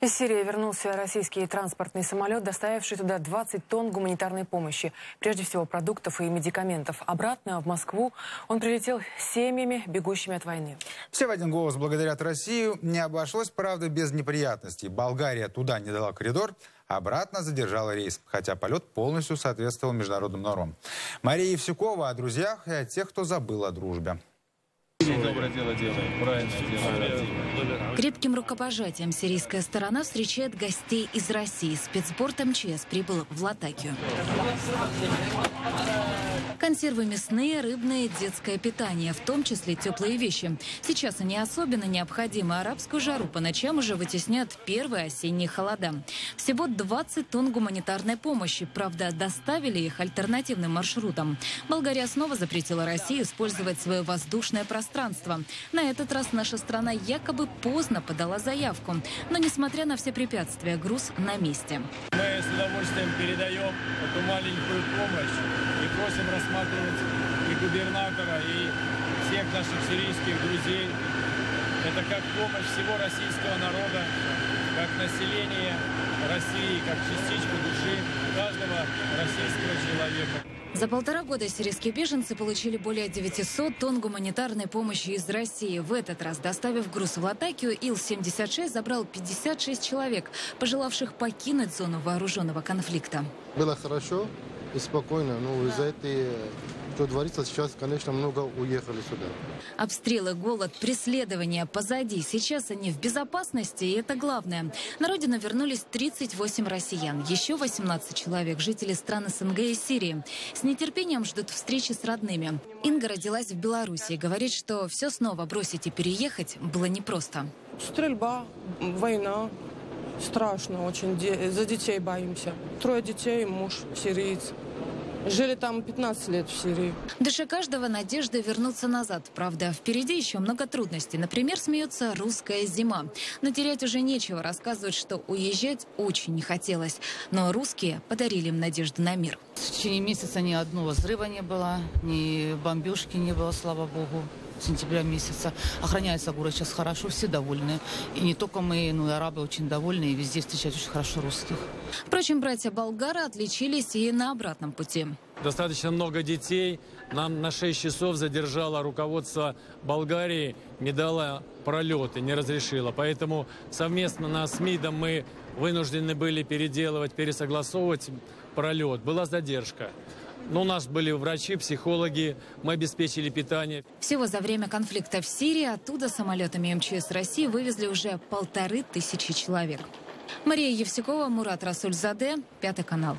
Из Сирии вернулся российский транспортный самолет, доставивший туда 20 тонн гуманитарной помощи. Прежде всего продуктов и медикаментов. Обратно в Москву он прилетел семьями, бегущими от войны. Все в один голос благодарят Россию. Не обошлось, правда, без неприятностей. Болгария туда не дала коридор, обратно задержала рейс, хотя полет полностью соответствовал международным нормам. Мария Евсюкова о друзьях и о тех, кто забыл о дружбе. Доброе дело делаем, правильно делаем. Крепким рукопожатием сирийская сторона встречает гостей из России. Спецборд МЧС прибыл в Латакию. Консервы мясные, рыбные, детское питание, в том числе теплые вещи. Сейчас они особенно необходимы. Арабскую жару по ночам уже вытеснят первые осенние холода. Всего 20 тонн гуманитарной помощи. Правда, доставили их альтернативным маршрутом. Болгария снова запретила России использовать свое воздушное пространство. На этот раз наша страна якобы поздно подала заявку. Но, несмотря на все препятствия, груз на месте. Мы с удовольствием передаем эту маленькую помощь и просим рассматривать и губернатора, и всех наших сирийских друзей. Это как помощь всего российского народа, как население России, как частичка души каждого российского человека. За полтора года сирийские беженцы получили более 900 тонн гуманитарной помощи из России. В этот раз, доставив груз в Латакию, Ил-76 забрал 56 человек, пожелавших покинуть зону вооруженного конфликта. Было хорошо и спокойно, но из-за этой, что творится сейчас, конечно, много уехали сюда. Обстрелы, голод, преследования позади. Сейчас они в безопасности, и это главное. На родину вернулись 38 россиян. Еще 18 человек, жители стран СНГ и Сирии. С нетерпением ждут встречи с родными. Инга родилась в Беларуси и говорит, что все снова бросить и переехать было непросто. Стрельба, война. Страшно очень. Де- За детей боимся. Трое детей, муж сириец. Жили там 15 лет в Сирии. Душе каждого надежда вернуться назад. Правда, впереди еще много трудностей. Например, смеется русская зима. Но терять уже нечего. Рассказывают, что уезжать очень не хотелось. Но русские подарили им надежду на мир. В течение месяца ни одного взрыва не было, ни бомбежки не было, слава богу, сентября месяца. Охраняется город сейчас хорошо, все довольны. И не только мы, но и арабы очень довольны, и везде встречают очень хорошо русских. Впрочем, братья болгары отличились и на обратном пути. Достаточно много детей. Нам на 6 часов задержало руководство Болгарии, не дало пролеты, не разрешило. Поэтому совместно на с МИДом мы вынуждены были переделывать, пересогласовывать пролет. Была задержка. Но у нас были врачи, психологи, мы обеспечили питание. Всего за время конфликта в Сирии оттуда самолетами МЧС России вывезли уже полторы тысячи человек. Мария Евсюкова, Мурат Расульзаде, Пятый канал.